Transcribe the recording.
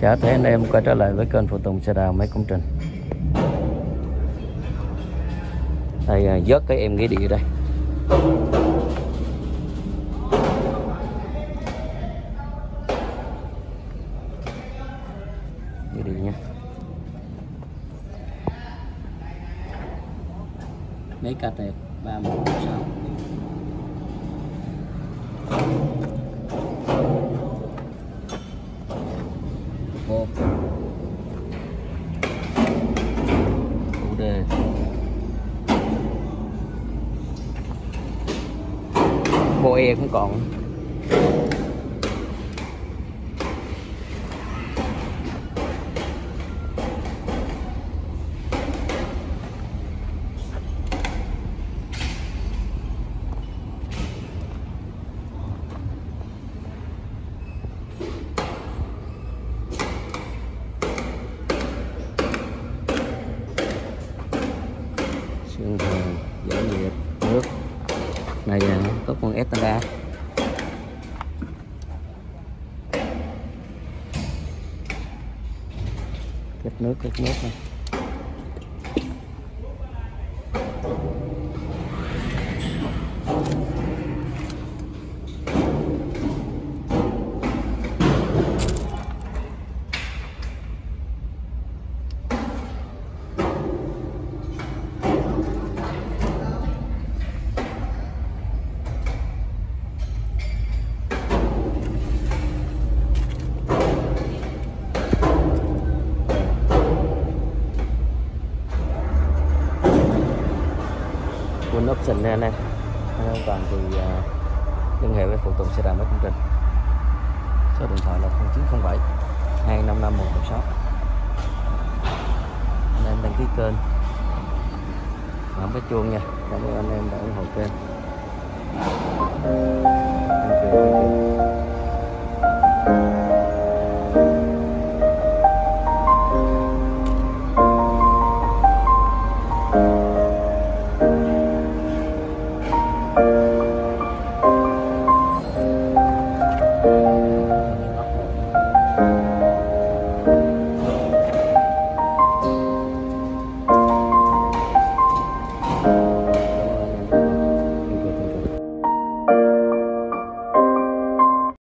Chào thế anh em quay trở lại với kênh Phụ Tùng Xe Đào Máy Công Trình. Đây dớt vớt cái em ghế địa đây. Nghĩa địa nha. Mấy ca tẹp 3116 một bộ e cũng còn. Xương thường giải nhiệt này có con Estanda kết nước kết nước này. Full option nè anh. Em an toàn thì ờ, liên hệ với phụ tùng xe đạp máy công trình. Số điện thoại là 0907 255 116 anh em đăng ký kênh. Bấm cái chuông nha. Cảm ơn anh em đã ủng hộ kênh.